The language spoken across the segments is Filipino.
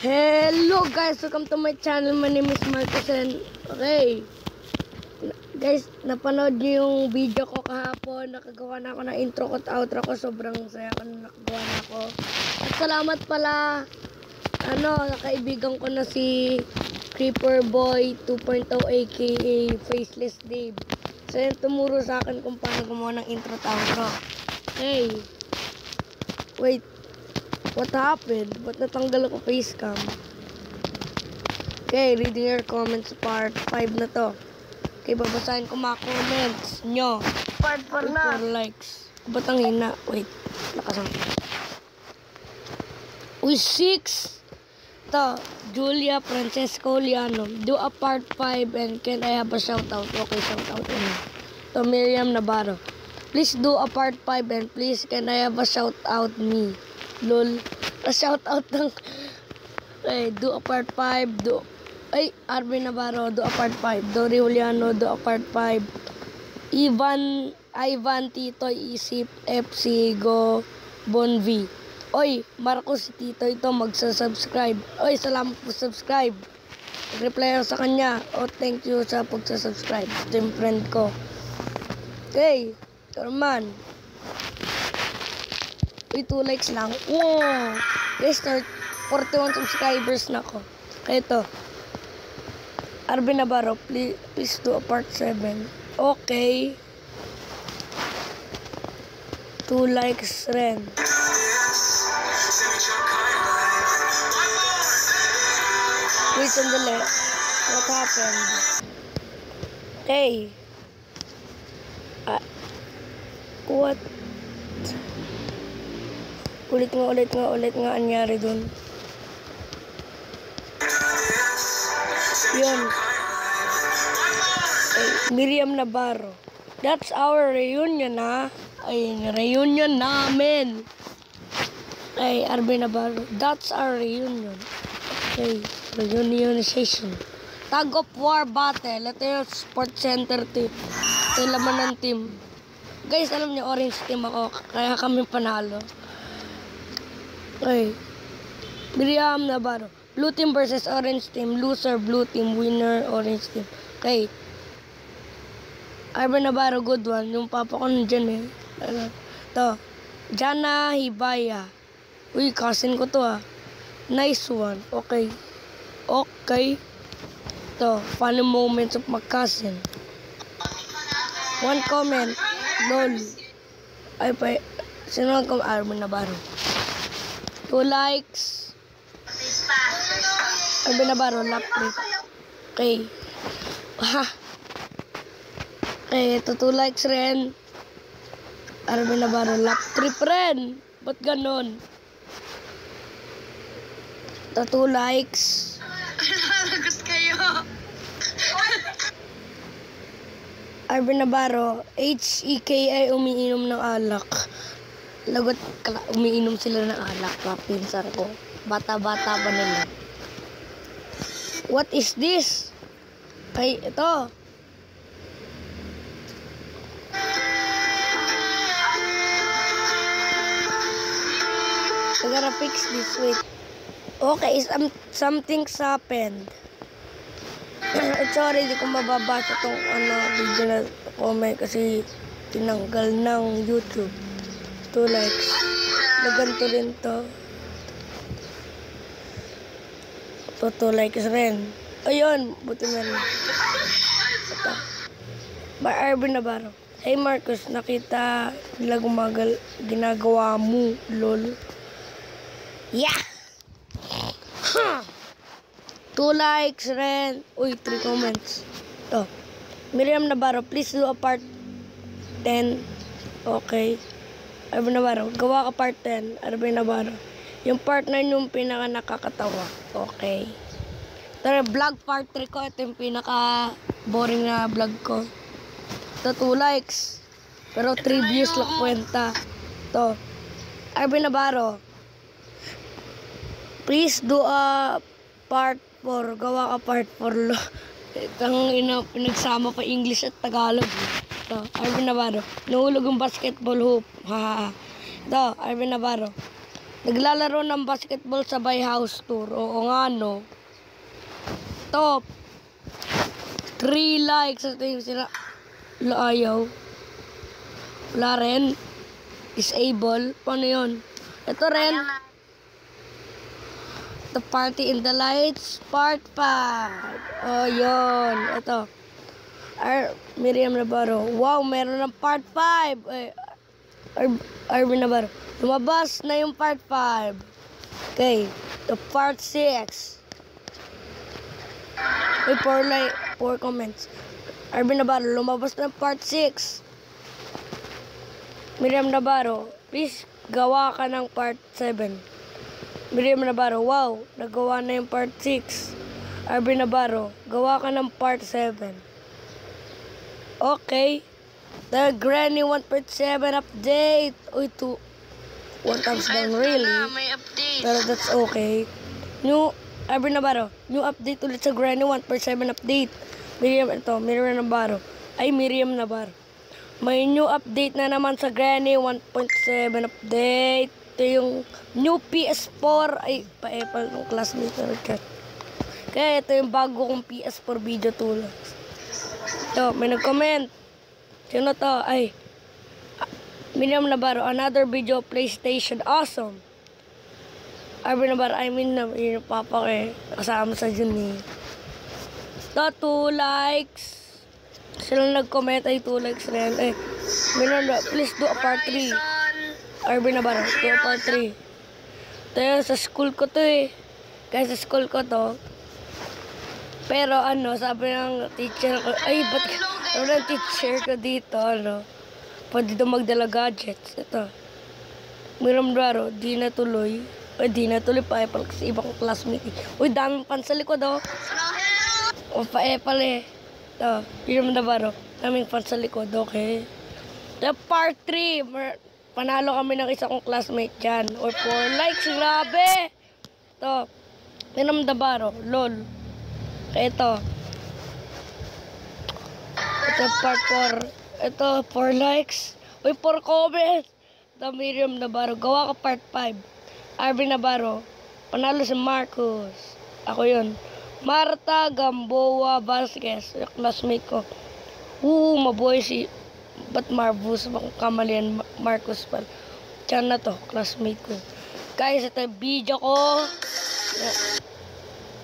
Hello guys, welcome to my channel. My name is Marcus and okay. Guys, napanood niyo yung video ko kahapon. Nakagawa na ako ng intro ko at outro ko. Sobrang saya ko na nakagawa na ako. At salamat pala ano, kaibigan ko na si Creeper Boy 2.0 aka Faceless Dave. So yun, tumuro sa akin kung paano gumawa ng intro at outro. Okay. Wait. What happened? Ba't natanggal ako face cam? Okay, reading your comments part 5 na to. Okay, babasahin ko mga comments nyo. Part 4 na. 4 likes. Ba't ang hina? Wait, nakasang. Uy, 6! To, Julia Francesco Liano. Do a part 5 and can I have a shoutout? Okay, shoutout. To Miriam Navarro. Please do a part 5 and please can I have a shoutout me? Lol. A shoutout ng... Okay, do a part 5. Do... Ay, Arvin Navarro, do a part 5. Dory Juliano, do a part 5. Ivan, Ivan Titoy Isip, FC Go, Bonvi. Oy, Marcos si Tito ito, magsa-subscribe. Oy, salamat po subscribe. Reply ako sa kanya. Oh, thank you sa pagsa-subscribe. Ito yung friend ko. Okay, ito naman. Uy, 2 likes lang. Wow! Guys, start 41 subscribers na ako. Kaya ito. Arvin Navarro, please, please do a part 7. Okay. 2 likes rin. Wait, sandali. What happened? Hey. Ah. What? Ulit nga, ulit nga, ulit nga anyari dun. Yun. Ay, Miriam Navarro. That's our reunion, ha? Ay, reunion namin. Ay, Arvin Navarro. That's our reunion. Okay, reunionization. Tag of War Battle. Ito yung Sport Center team. Ito yung laman ng team. Guys, alam niyo, orange team ako. Kaya kami panalo. Okay. Miriam Navarro. Blue team versus orange team. Loser, blue team. Winner, orange team. Okay. Arvin Navarro, good one. Yung papa ko nandyan eh. Ano? To. Jana Hibaya. Uy, cousin ko to ah. Nice one. Okay. Okay. To. Funny moments of my cousin. One comment. Lol. Ay pa. Sino ang kom Arvin Navarro? Two likes. Arvin Navarro, lap trip. Okay. Ha. Okay, ito two likes rin. Arvin Navarro, lap trip rin. Ba't ganon? Ito two likes. Lagus kayo. Arvin Navarro, H-E-K-I umiinom ng alak. Lagot, umiinom sila ng alak, kapinsan ko. Bata-bata pa nila. What is this? Ay, ito. I gotta fix this, wait. Okay, some, something's happened. Sorry, di ko mababasa tong ano, video na comment kasi tinanggal ng YouTube. Two likes. Na ganito rin to. To two likes rin. Ayun, buti na rin. Ito. By Arvin Navarro. Hey Marcus, nakita nila gumagal, ginagawa mo, lol. Yeah! Huh! Two likes rin. Uy, three comments. To. Miriam Navarro, please do a part 10. Okay. Arvin Navarro, gawa ka part 10. Arvin Navarro. Yung part 9 yung pinaka nakakatawa. Okay. Tara, vlog part 3 ko. Ito yung pinaka boring na vlog ko. Ito, 2 likes. Pero 3 views lang kwenta. To. Arvin Navarro, please do a part 4. Gawa ka part 4 lo. Itang ina, pinagsama pa English at Tagalog. Ito, Arvin Navarro. Nahulog ang basketball hoop. Ha, ha. Ito, Arvin Navarro. Naglalaro ng basketball sa by house tour. Oo nga, no. Top. 3 likes. Ito yung sila. Wala ayaw. Wala rin. Disable. Paano yun? Ito rin. The Party in the Lights, Part 5. Oh, yun. Ito. Ar Miriam Navarro. Wow, meron ng Part 5. Eh, Ar Arvin Navarro. Lumabas na yung Part 5. Okay. The Part 6. Uy, four, like, four comments. Arvin Navarro, lumabas na Part 6. Miriam Navarro, please gawa ka ng Part 7. Miriam Navarro, wow, nagawa na yung part 6. Arvin Navarro, gawa ka ng part 7. Okay. The Granny 1.7 update. Uy, to 1 times ito really. na, may update. Pero that's okay. New, Arvin Navarro, new update ulit sa Granny 1.7 update. Miriam, ito, Miriam Navarro. Ay, Miriam Navarro. May new update na naman sa Granny 1.7 update. Ito yung new PS4. Ay, pa-Apple ng classmate na. Kaya ito yung bago kong PS4 video tool. Ito, may nag-comment. Sino to? Ay, Miriam Navarro, another video PlayStation. Awesome. Arvin Navarro, I mean, na, yun yung papa ko eh. Kasama sa dyan eh. Ito, two likes. Sila nag-comment ay two likes rin. Eh, Miriam, please do a part 3. Horizon. Arvin Navarro, do a part 3. Ito yun, sa school ko to eh. Kaya sa school ko to. Pero ano, sabi ng teacher ko, ay, ba't sabi ng teacher ko dito, ano, pwede daw magdala gadgets. Ito. Miriam Navarro, di na tuloy. Ay, di na tuloy pa, Apple kasi ibang classmate. Uy, daming pan sa likod, oh. O pa Apple eh. Ito, Miriam Navarro, daming fan sa likod, okay. The part 3, mer- panalo kami ng isa kong classmate dyan. Or 4 likes, grabe! Ito, Miriam Navarro, lol. Ito. Ito, part 4. Ito, 4 likes. Uy, 4 comments. Ito, Miriam Navarro, gawa ka part 5. Arvin Navarro, panalo si Marcos. Ako yun. Marta Gamboa Vasquez, yung classmate ko. Oo, mabuhay si Ba't Marvus, kamalian Marcos pa. Diyan na to, classmate ko. Guys, ito yung video ko.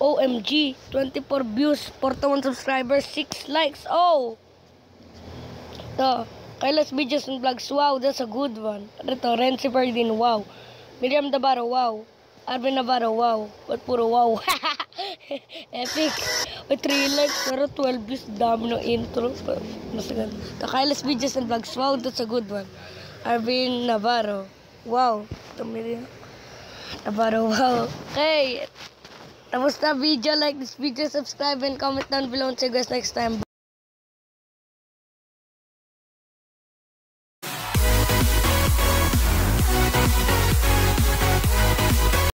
OMG, 24 views, 41 subscribers, 6 likes. Oh! Ito, Kailas Videos and Vlogs, wow, that's a good one. Ito, Renzi Ferdin, wow. Miriam Navarro, wow. Arvin Navarro, wow. Ba't puro wow? Epic. May 3 likes, pero 12 views, dami ng intro. Mas ganda. Kailas Videos and Vlogs, wow, that's a good one. Arvin Navarro, wow. Ito, Miriam Navarro, wow. Okay, tapos na video, like this video, subscribe, and comment down below. And see you guys next time.